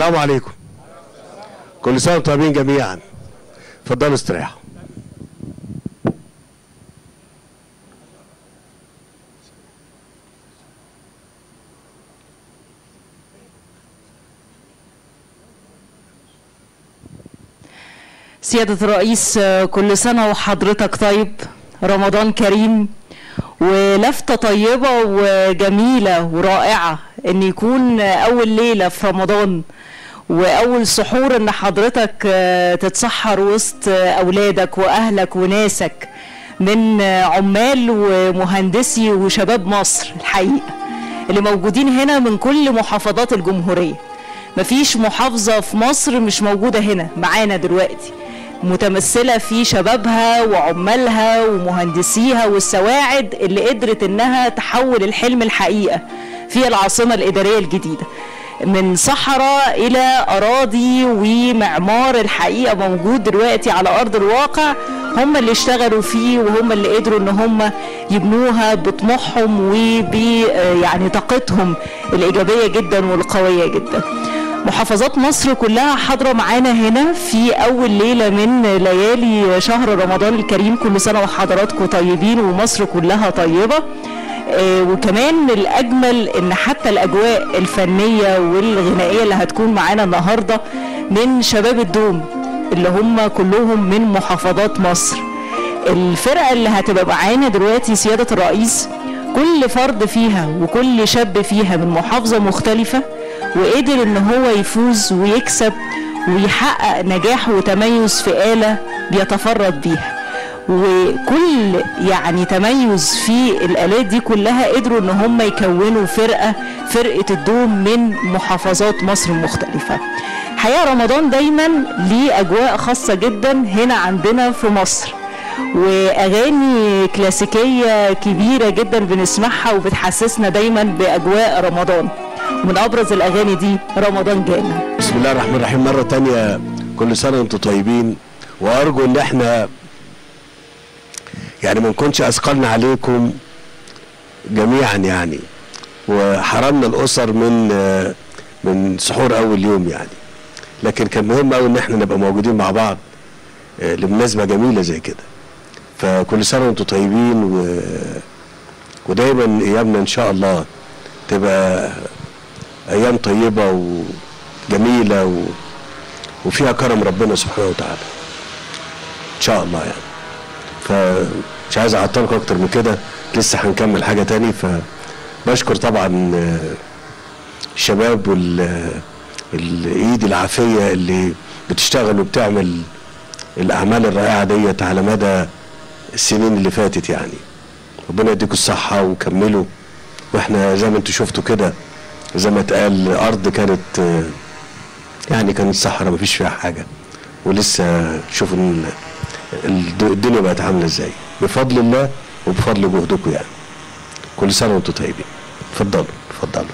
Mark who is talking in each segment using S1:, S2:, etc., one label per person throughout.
S1: السلام عليكم. كل سنة وأنتم طيبين جميعا. اتفضلوا استريحوا.
S2: سيادة الرئيس كل سنة وحضرتك طيب. رمضان كريم ولفتة طيبة وجميلة ورائعة إن يكون أول ليلة في رمضان. وأول سحور إن حضرتك آه، تتسحر وسط آه، أولادك وأهلك وناسك من آه، عمال ومهندسي وشباب مصر الحقيقة اللي موجودين هنا من كل محافظات الجمهورية. مفيش محافظة في مصر مش موجودة هنا معانا دلوقتي. متمثلة في شبابها وعمالها ومهندسيها والسواعد اللي قدرت إنها تحول الحلم الحقيقة في العاصمة الإدارية الجديدة. من صحراء إلى أراضي ومعمار الحقيقة موجود دلوقتي على أرض الواقع. هم اللي اشتغلوا فيه وهم اللي قدروا إن هم يبنوها بطموحهم وب يعني طاقتهم الإيجابية جدا والقوية جدا. محافظات مصر كلها حاضرة معانا هنا في أول ليلة من ليالي شهر رمضان الكريم. كل سنة وحضراتكم طيبين ومصر كلها طيبة. وكمان الأجمل إن حتى الأجواء الفنية والغنائية اللي هتكون معانا النهاردة من شباب الدوم اللي هم كلهم من محافظات مصر. الفرقة اللي هتبقى معانا دلوقتي سيادة الرئيس كل فرد فيها وكل شاب فيها من محافظة مختلفة وقدر إن هو يفوز ويكسب ويحقق نجاح وتميز في آلة بيتفرد بيها. وكل يعني تميز في الآلات دي كلها قدروا إن هم يكونوا فرقة فرقة الدوم من محافظات مصر المختلفة. حقيقة رمضان دايما ليه أجواء خاصة جدا هنا عندنا في مصر. وأغاني كلاسيكية كبيرة جدا بنسمعها وبتحسسنا دايما بأجواء رمضان. ومن أبرز الأغاني دي رمضان جانا.
S1: بسم الله الرحمن الرحيم. مرة تانية كل سنة وأنتم طيبين. وأرجو إن إحنا يعني ما نكونش أثقلنا عليكم جميعا يعني. وحرمنا الأسر من من سحور أول يوم يعني. لكن كان مهم أوي إن إحنا نبقى موجودين مع بعض لمناسبة جميلة زي كده. فكل سنة وأنتم طيبين و... ودايما أيامنا إن شاء الله تبقى أيام طيبة وجميلة و... وفيها كرم ربنا سبحانه وتعالى. إن شاء الله يعني. فمش عايز اعطلكم أكتر من كده لسه هنكمل حاجة تاني. فبشكر طبعا الشباب وال آه، الإيد العافية اللي بتشتغل وبتعمل الأعمال الرائعة ديت على مدى السنين اللي فاتت يعني. ربنا يديكم الصحة وكملوا وإحنا زي ما أنتم شفتوا كده زي ما اتقال أرض كانت يعني كانت صحراء مفيش فيها حاجة. ولسه شوفوا الدنيا بقت عاملة إزاي؟ بفضل الله وبفضل جهدكم يعني. كل سنة وأنتم طيبين. اتفضلوا اتفضلوا.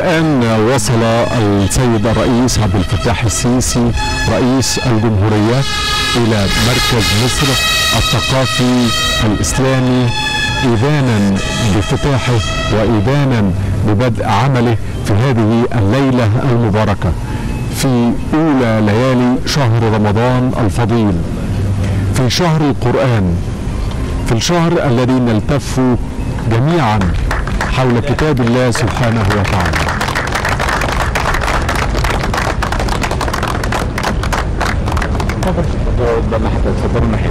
S3: الآن وصل السيد الرئيس عبد الفتاح السيسي رئيس الجمهورية إلى مركز مصر الثقافي الإسلامي إذانا بافتتاحه وإذانا ببدء عمله في هذه الليلة المباركة. في أولى ليالي شهر رمضان الفضيل. في شهر القرآن في الشهر الذي نلتف جميعا حول كتاب الله سبحانه وتعالى.
S4: ربما حتى ناحية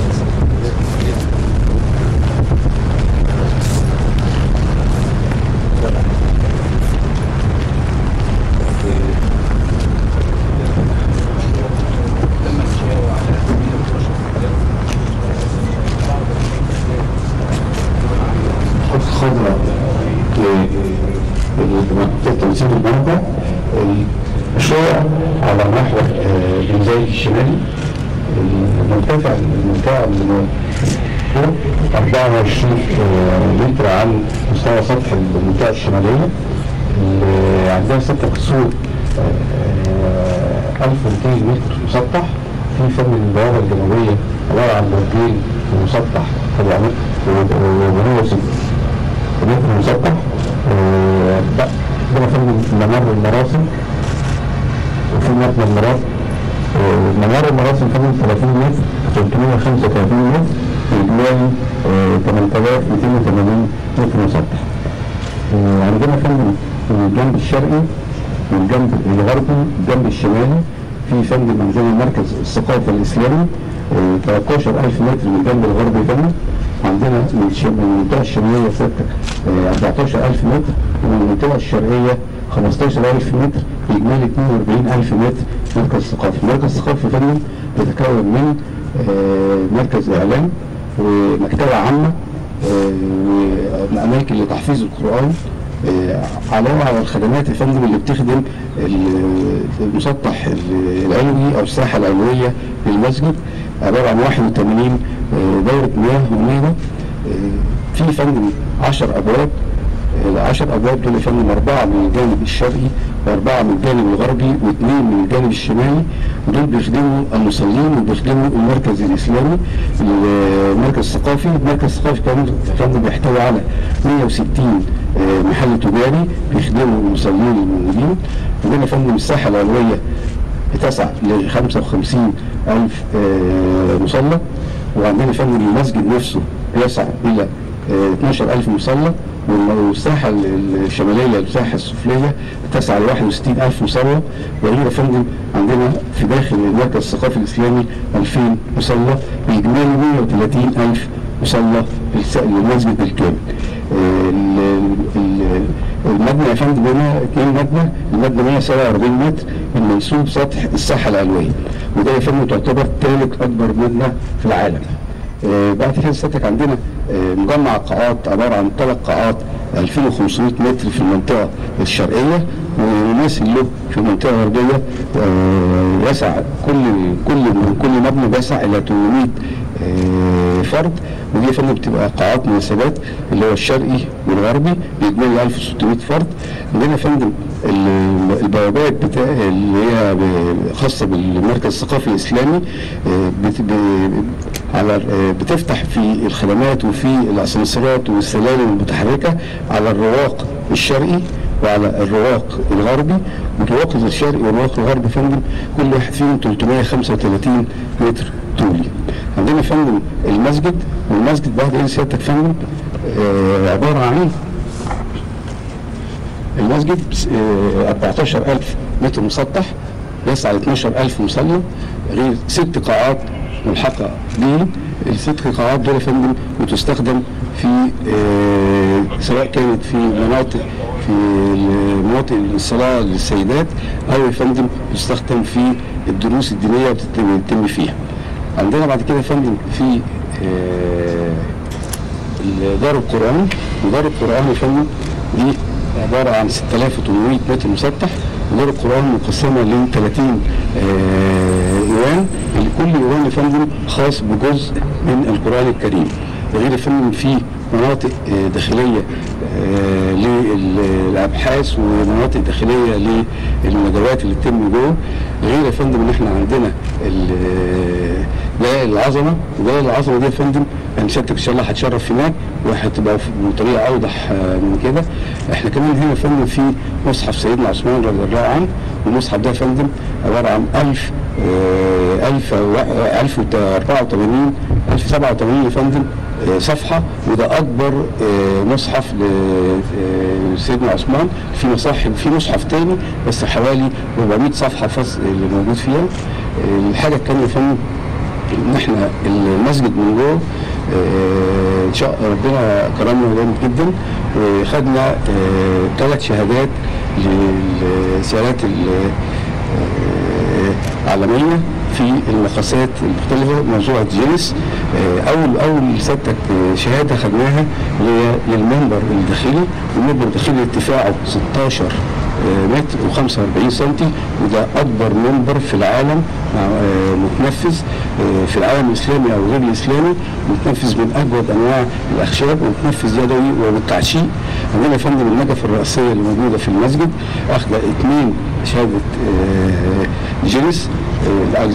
S5: 1200 متر مسطح في فن البوابة الجنوبية عبارة عن برجين مسطح 700 وهو متر مسطح ده ده فن ممر المراسم وفي مبنى المراسم ممر المراسم فن 30 متر 335 متر إجمالي 8280 متر مسطح. عندنا فن الجنب الشرقي والجنب الغربي الجنب الشمالي في فن عندنا مركز الثقافة الإسلامي 13000 متر من الجنب الغربي فن عندنا من المنطقة الشمالية ستة 14000 متر ومن المنطقة الشرقية 15000 متر إجمالي 42000 متر مركز ثقافي، مركز ثقافي فني يتكون من مركز إعلام ومكتبة عامة وأماكن لتحفيظ القرآن. علاوة على الخدمات الفندم اللي بتخدم المسطح العلوي أو الساحة العلوية للمسجد عبارة عن 81 دورة مياه ومياه في فندم 10 أبواب العشر أبواب دول فندم أربعة من الجانب الشرقي وأربعة من الجانب الغربي واثنين من الجانب الشمالي. ودول بيخدموا المصلين وبيخدموا المركز الإسلامي المركز الثقافي. المركز الثقافي كان بيحتوي على 160 محل تجاري بيخدموا المصلين الموجودين عندنا فندم الساحة العلوية بتسع ل 55 ألف مصلى. وعندنا فندم المسجد نفسه بيسع إلى 12 ألف مصلى. والساحة الشمالية الساحة السفلية تسعى ل 61 ألف مصلى وغير فندم عندنا في داخل المركز الثقافي الإسلامي 2000 مصلى بإجمالي 130 ألف مصلى للمسجد بالكامل. المبنى يا فندم هنا اثنين مبنى المبنى 147 متر من منسوب سطح الساحة العلوية وده يا فندم تعتبر ثالث أكبر مبنى في العالم. آه بعد كده سيادتك عندنا مجمع قاعات عبارة عن ثلاث قاعات 2500 متر في المنطقة الشرقية ومماثل له في المنطقة الغربية آه يسع كل كل كل مبنى بيسع إلى 800 فرد ودي فندم بتبقى قاعات مناسبات اللي هو الشرقي والغربي باجمالي 1600 فرد. عندنا يا فندم البوابات بتاع اللي هي خاصة بالمركز الثقافي الإسلامي بت على بتفتح في الخدمات وفي الاسانسيرات والسلالم المتحركة على الرواق الشرقي وعلى الرواق الغربي. والرواق الشرقي والرواق الغربي فندم كل واحد فيهم 335 متر طولي. عندنا فندم المسجد والمسجد بعد إيه سيادتك فندم آه عبارة عن المسجد آه 14000 متر مسطح يسعى ل 12000 مصلي غير ست قاعات ملحقة به الست قاعات دول يا فندم بتستخدم في آه سواء كانت في مناطق في مناطق الصلاه للسيدات أو يا فندم تستخدم في الدروس الدينية بتتم فيها. عندنا بعد كده يا فندم في آه دار القرآن. ودار القرآن يا فندم دي عبارة عن 6800 متر مسطح. ودار القرآن مقسمة ل 30 آه اللي كل إيوان يا فندم خاص بجزء من القرآن الكريم. وغير يا فندم في مناطق آه، داخلية آه، للأبحاث ومناطق داخلية للندوات اللي بتتم جوه. غير يا فندم ان إحنا عندنا دلائل العظمه ودلائل العظمه دي يا فندم أنا سيادتك إن شاء الله هتشرف هناك وهتبقى بطريقة أوضح آه، من كده. إحنا كمان هنا يا فندم في مصحف سيدنا عثمان رضي الله عنه. والمصحف ده يا فندم عبارة عن 1000 آه، 1000 و- آه، 1084 1087 يا فندم آه، صفحة. وده أكبر آه، مصحف لسيدنا عثمان. في مصاحف في مصحف تاني بس حوالي 400 صفحة اللي موجود فيها. الحاجة الثانية يا فندم ان إحنا المسجد من جوه آه، إن شاء ربنا كرمنا جامد جدا وخدنا ثلاث شهادات للسيارات آه، عالميه في المقاسات المختلفة موضوع جينيس. آه، أول أول آه، شهادة خدناها هي للمنبر الداخلي والمنبر الداخلي ارتفاعه 16 آه، متر و45 سنتي وده أكبر منبر في العالم آه، متنفذ آه، في العالم الإسلامي أو غير الإسلامي متنفذ من اجود أنواع الأخشاب ومتنفذ يدوي وبالتعشيق. عندنا يا فندم النجف الرئيسيه اللي موجودة في المسجد اخذ اثنين شهادة آه، جينيس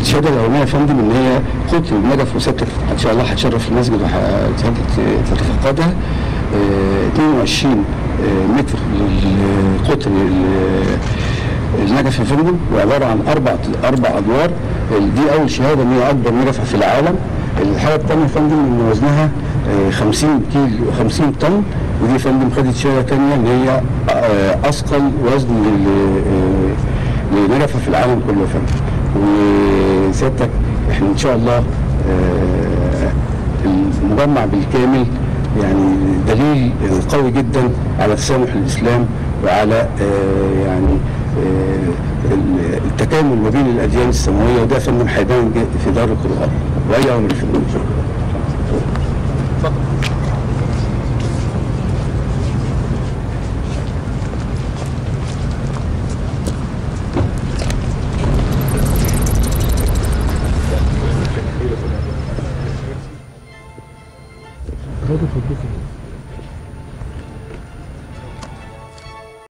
S5: الشهادة الأولانية يا فندم إن هي قطر النجف وسيادتك إن شاء الله هتشرف المسجد وسيادتك تتفقدها آه، 22 آه، متر للقطر ال- النجف فندم وعبارة عن أربع أربع أدوار. دي أول شهادة إن هي أكبر نجفة في العالم. الحاجة الثانية يا فندم إن وزنها آه، 50 كيلو 50 طن. ودي يا فندم خدت شهادة ثانية إن هي آه، أثقل وزن آه، لنجفة في العالم كله يا فندم. وسيادتك إحنا إن شاء الله آه، المجمع بالكامل يعني دليل قوي جدا على تسامح الإسلام وعلى آه، يعني آه، التكامل ما بين الأديان السماوية وده يا فندم هيبان في دار أمر في الدنيا.